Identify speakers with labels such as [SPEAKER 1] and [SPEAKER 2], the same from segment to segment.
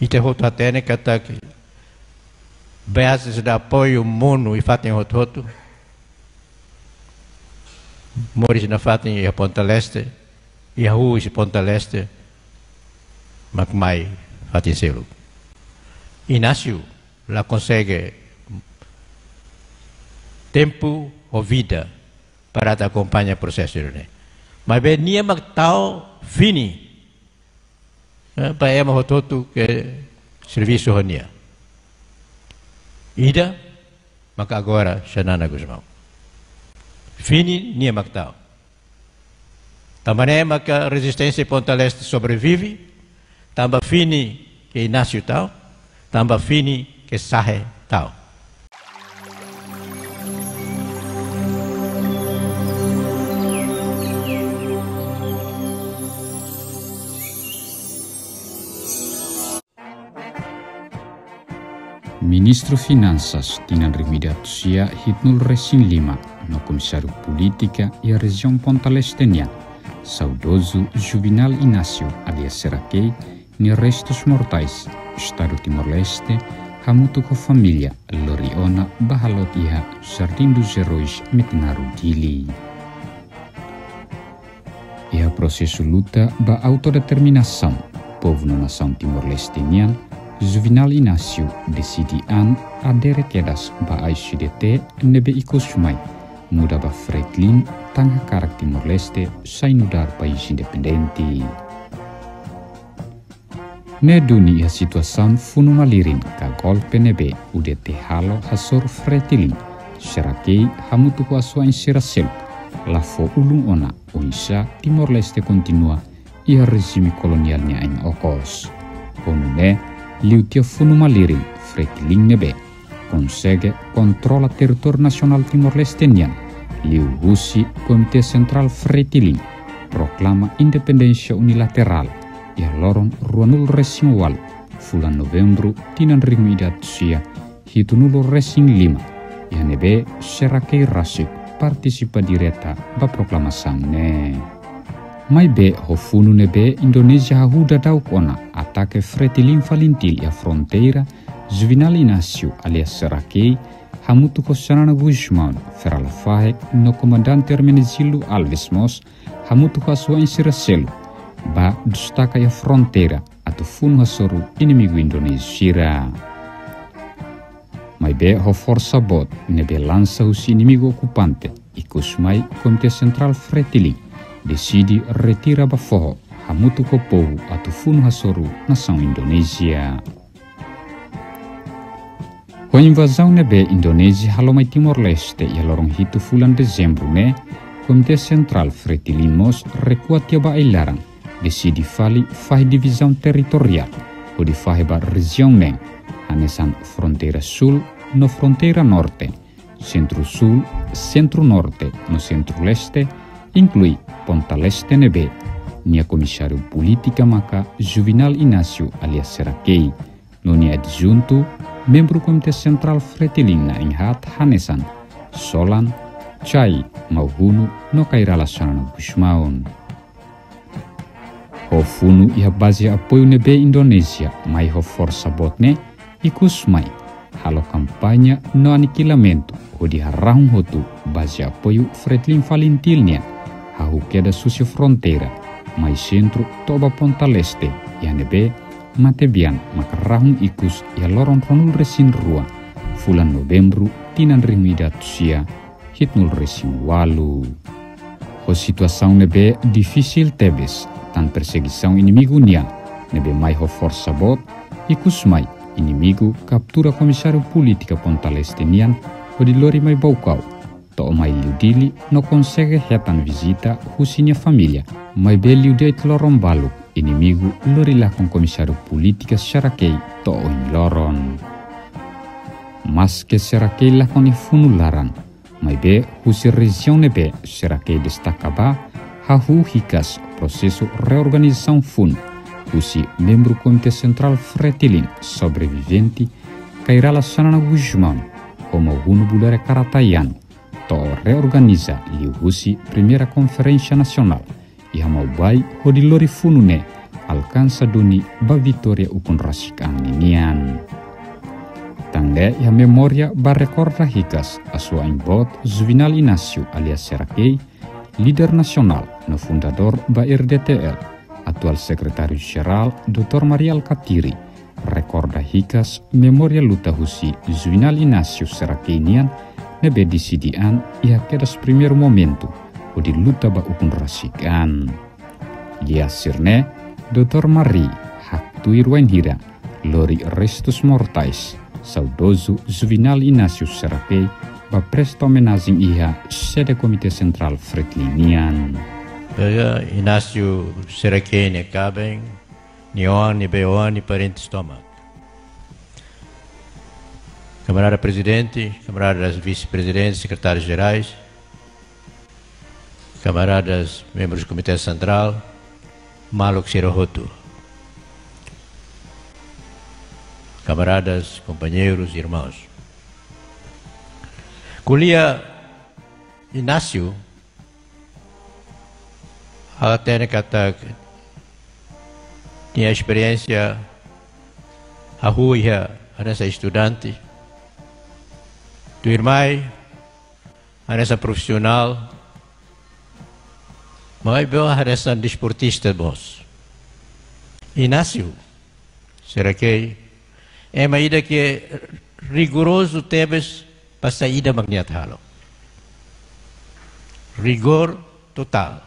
[SPEAKER 1] I te hotu hatene kata ki bases de apoio mono e fatem hotu. Moris na fatem e Ponta Leste, e a rua Ponta Leste, mas mai fatem selo. Inácio lá consegue tempo ou vida para te acompanhar o processo. Mas bem, nia tal fini para ema hototu que serviço honia. Ida, maka agora Xanana Guzmão. Fini, nia mactal. Também maka resistência Ponta Leste sobrevive, tamba fini que Inácio tal, tamba fini que Sahe tal.
[SPEAKER 2] Ministro Finanças Tinan Remida Tusia Hitnul Resin Lima no Comissário Política e a região Pontalestenian, saudoso Juvenal Inácio alias Seraquei, ni restos mortais, Estado Timor-Leste, hamutu com família, Loriona, Bahalot Iha, Jardim dos Heróis, Metinaru Dili. E a processo luta ba autodeterminação, povo na nação Timor-Lestenian, Juvenal Inácio decidi an adere kedas ba ICDT nebe ikusumai muda ba Franklin tanga karak Timor Leste sai nudar país independente. Ne duni a situação funu malirin ka golpe nebe ude te halo hasor fretilin serakei hamutu ko asua insirasel la fo ulung ona o isa Timor Leste continua ia regime kolonialnya ing okos. Konune, Liutia Funu Maliri, Fretilin Nebe, consegue controla território nacional timor-lesteniano. Liu Husi, Comitê Central Fretilin, proclama independência unilateral e a loron ruanul resimual, fulan novembro, tinan ringu idatusia, hitunulo resin lima, e nebe serakei rasik participa direta ba proklamação ne. Mai be ho funu ne be Indonesia hahuda dau fretilin falintil ya fronteira Juvenal Inácio alias Serakei hamutu ko sanana Guzmán ferala fahe no comandante Hermenegildo Alves Mos hamutu ko asua insiraselu ba dustaka ya fronteira atu funu hasoru inimigo Indonesia. Mai be ho força bot ne be lança os inimigo ocupante ikus mai Komite Central Fretilin decide retira bafoho hamutu ko pohu atu funu hasoru nação Indonésia. Com a invasão nebe Indonésia halomai Timor-Leste e lorong hitu fulan dezembro ne, Comitê Central Fretilimos recua tiaba ilaran, decide fali fai divisão territorial, o de ba região ne, hanesan fronteira sul no fronteira norte, centro-sul, centro-norte no centro-leste, inclui Ponta Leste NB, nia Comissário Política Maca Juvenal Inácio alias Serakei, no adjunto, membro Comitê Central Fretilina em Hat Hanesan, Solan, Chai, Mauhunu, no Kairala Sanana Bushmaun. Ho funu ia base apoio nebe Indonesia, mai ho força botne, ikus mai, halo kampanya no aniquilamento, o di harahung hotu, base apoio Fretlin Valentilnian, hau queda sucia fronteira, mais centro toba Ponta Leste, e anebe matebian makarahun ikus e loron ronul resin rua, fulan novembro tinan rimida tusia, hitnul resin walu. O situação nebe difícil tebes, tan perseguição inimigo nia, nebe mai ho força bot, ikus mai inimigo captura comissário política Ponta Leste nian, o di lori mai baucau, to mai liudili no consegue hetan visita husinya família, mai be liudeit loron balu, inimigo lorila com comissário política Sarakei to in loron. Mas que Sarakei la con funularan, mai be husi região nebe Sarakei destaca ba, hahu hikas processo reorganização fun, husi membro Comitê Central Fretilin, sobrevivente, kairala sanana Guzmán, como hunu bulere karataiano, to reorganiza liu husi primeira conferência nacional e hamaubai hodilori funune alcança duni ba vitória upun rasik ninian. Tangde ya memória ba recorda hikas a sua imbot Zuvinal alias Serakei, líder nacional no fundador ba RDTL, atual secretário-geral Dr. Marial Katiri, recorda hikas memória luta husi Zuvinal Inácio nian nebe disidian ia kedas primeiro momento o di luta ba upun rasikan. Lia sirne Dr. Mari hak tuirwain hira lori restus mortais saudoso Juvenal Inácio Serapei ba presta homenagem iha sede Comitê Central Fretlinian.
[SPEAKER 1] Inácio Serapei ne cabem, ni on, ni beon, ni parente estômago. Camarada Presidente, camaradas Vice-Presidentes, Secretários Gerais, camaradas membros do Comitê Central, Maluk Sirohotu. camaradas, companheiros, irmãos. Kuliah Inácio até kata tinha experiência a rua nessa estudante do irmão nessa profissional mas bem nessa desportista bos Inácio será que é uma ida que rigoroso tebes para saída magniat halo. Rigor total.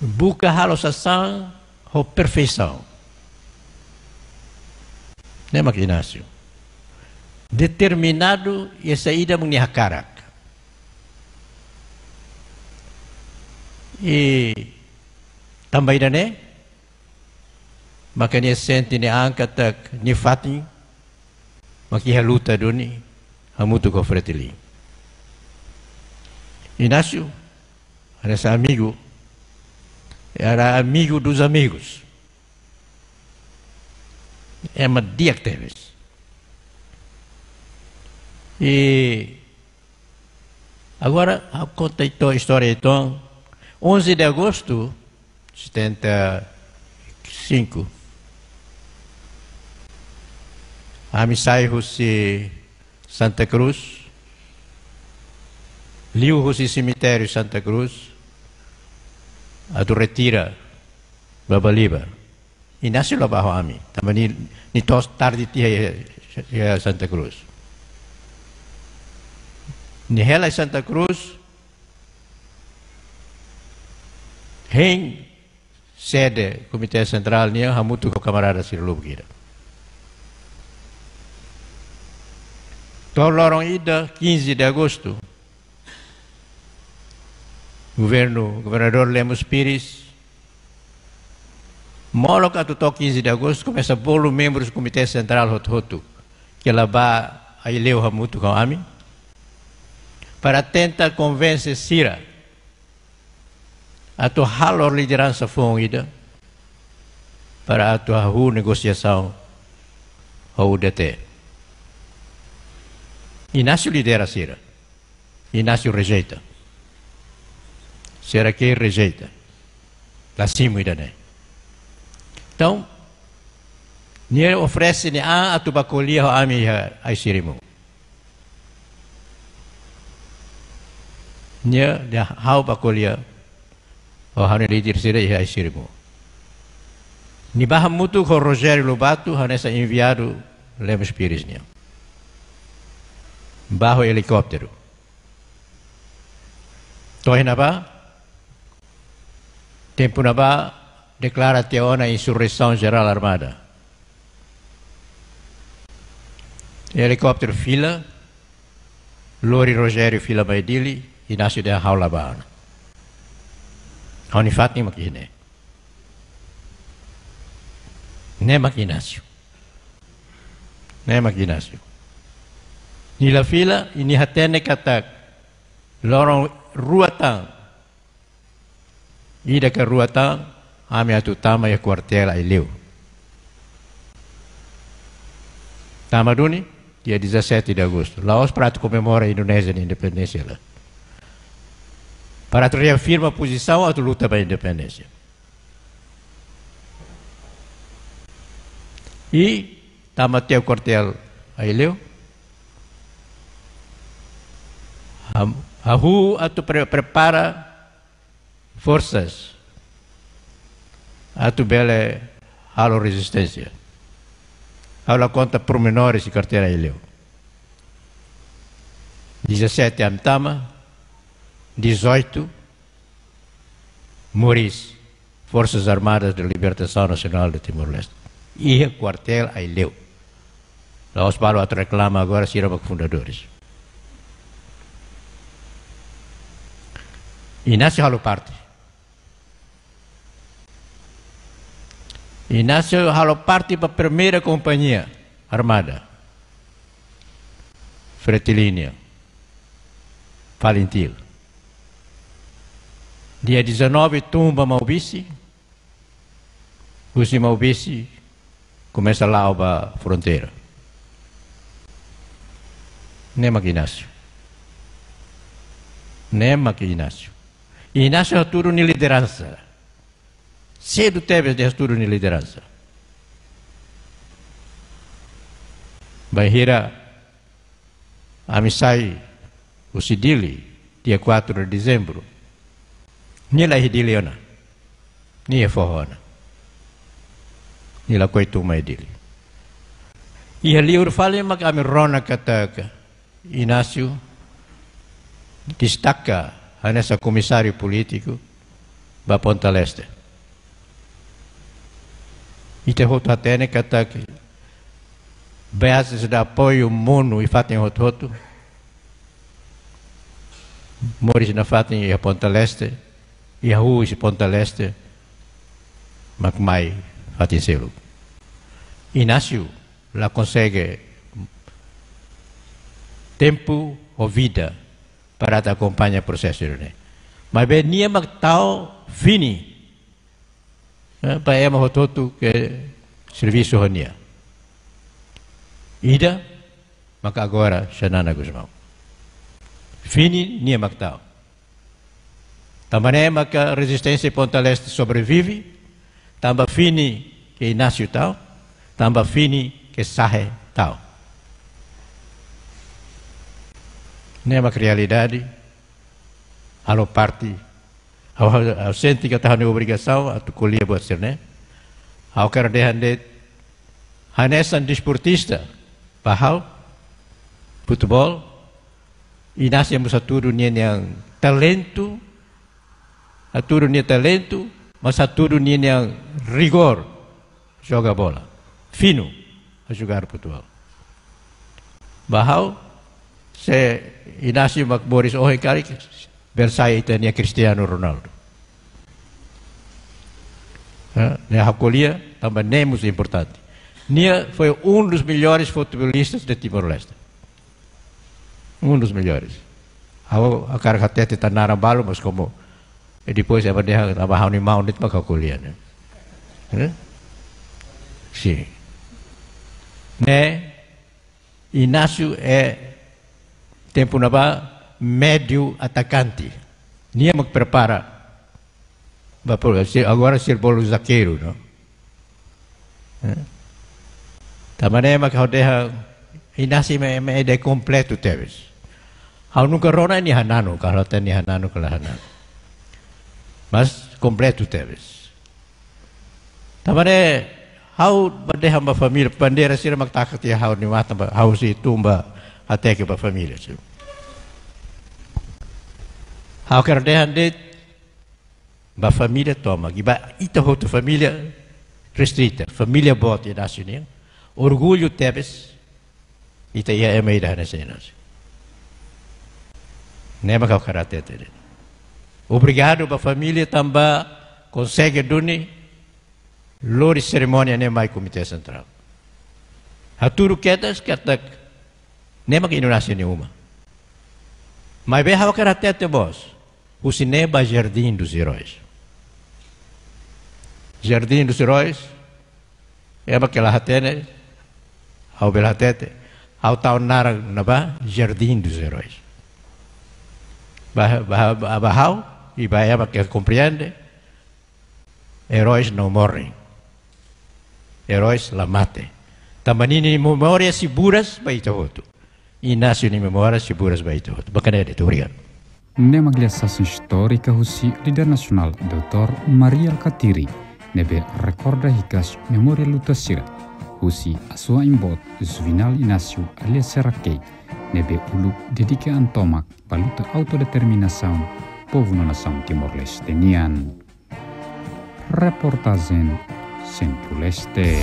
[SPEAKER 1] Buka halo sa sang ho perfeição. Não é maquinácio. Determinado e a saída karak. E também não é? Makanya senti ni angkat ni fati maki haluta doni hamutu ko fretili. Inácio era amigo era amigo dos amigos. É uma dia que teve. E agora, conta a história então. 11 de agosto de 75, Amisai Rossi Santa Cruz, Liu Rossi Cemitério Santa Cruz, a do Retira, Babaliba. E nasceu lá baixo a mim. Também ni tos tarde tinha Santa Cruz. Ni hela Santa Cruz, Rem sede Comitê Central, ni hamutu camarada Cirilo Bugira. Tolorong Ida, 15 de agosto. Governo, governador Lemos Pires. Molo ka tuto 15 de agosto, começa bolo membros do Comitê Central Hotu que ela vai a ileu hamutu com ami, para tentar convencer Sira a tua halor liderança ida para a tua negociação ou UDT. Inácio lidera Sira. Inácio rejeita. Será que rejeita? Lá cima ainda né? Então, Nia oferece ni a atu bakolia ho ami ai sirimu. Nia dia hau hane lidir sira ai sirimu. Ni baham mutu ko Rogério Lobato hanessa enviado Lemos Pires nia bajo helicóptero. Toh na ba? Tempo na ba declara teona insurreição geral armada. Helicóptero fila, Lori Rogério fila Baidili, Inácio de Haula Bana. Honi fat ni makine. Ne makinácio. Ne makinácio. Nila fila ini hatene katak lorong ruatang. Ida ke ruatang ame atu tama ya kuartel ai leu. Tama duni dia 17 de agosto. Laos para comemora a Indonésia a independência lá para reafirmar a posição a luta pela independência. E estamos até o quartel Aileu. A rua pre prepara forças. Ato bela halo resistência. Ela conta pormenores de carteira Aileu. 17 Amtama, 18 Moris, Forças Armadas de Libertação Nacional de Timor-Leste. E o quartel aí leu. Lá os palos reclama agora se eram fundadores. E nasce halo parte. E nasce halo parte para a primeira companhia armada. Fretilínea. Valentil. Dia 19, tumba Malbici. Usi Malbici começa lá a fronteira. Nem Inácio. Nem Inácio. Inácio tudo de liderança. Cedo teve de tudo de liderança. Bahira Amisai o Sidili, dia 4 de dezembro. Nila hidiliona. Nia forrona. Nila koituma idili. E ali urfale mag kami rona kata Inácio destaca nessa comissário político ba Ponta Leste. E te hoto atene kata que bases de apoio mono e fatem hoto hoto Moris na fatin e a Ponta Leste rua de Ponta Leste Macmai fatin selo. Inácio lá consegue tempo ou vida para acompanhar o processo né? Mas bem, nia magtau fini para ema hototo que serviço honia. Ida, maka agora Xanana Guzmão. Fini nia magtao. Tamanema que a resistência Ponta Leste sobrevive, tamba fini que Inácio tal, tamba fini que Sahe tal. Nema realidade, alo parte, ao, sente que está na obrigação, a tu colher buat ser, né? Ao quero de hande, hanesan desportista, pahau, futebol, e nascemos a tudo yang talento, a tudo talento, mas a tudo yang rigor joga bola, fino a jogar futebol. Bahau se Inácio Macboris Ohikari Versailles tenia Cristiano Ronaldo. Na Hakolia também nemos importante. Nia foi um dos melhores futebolistas de Timor-Leste um dos melhores. A carga tete está na balo, mas como e depois é para trabalhar no mal, não para colher, né? Sim. Né? Inácio é tempo na médio atacante. Nem me prepara agora ser bolo zaqueiro, não? Também é que Inácio é de completo teves. Hau nunca rona ni hanano, kalau ni hanano kala hanano. Mas completo teves. Tamane hau bade hamba família, bandeira sira magtakat ya hau ni mata hau si tumba até que para família. Hau quero dehan de ba família toma, giba ita hoto família restrita, família bote nacional. Orgulho teves, ita ia é meida na cenas. Nema kau karate tadi. Obrigado para a família também consegue duni lori cerimônia nem mai comitê central. Haturu ketas kata nema que Indonésia nenhuma. Mas bem hau karate te bos. O cinema Jardim dos Heróis. Jardim dos Heróis é aquela hatene ao belatete ao tau narang naba Jardim dos Heróis. Bahau e Bahia que compreende, heróis não morrem, heróis la mate. Tamanini ni memória Siburas baita hotu. Inácio ni memória Siburas baita hotu. Bacana de Turian.
[SPEAKER 2] Nema glesas histórica husi líder nacional Dr. Maria Alcatiri nebe recorda hikas memória luta sira husi asua imbot Zvinal Inácio alias Serakei nebe ulu dedike antomak baluta autodeterminação povo na nação timor-lesteniana. Reportagem Centro-Leste.